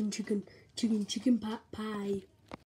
chicken, chicken, chicken, chicken pie. pie.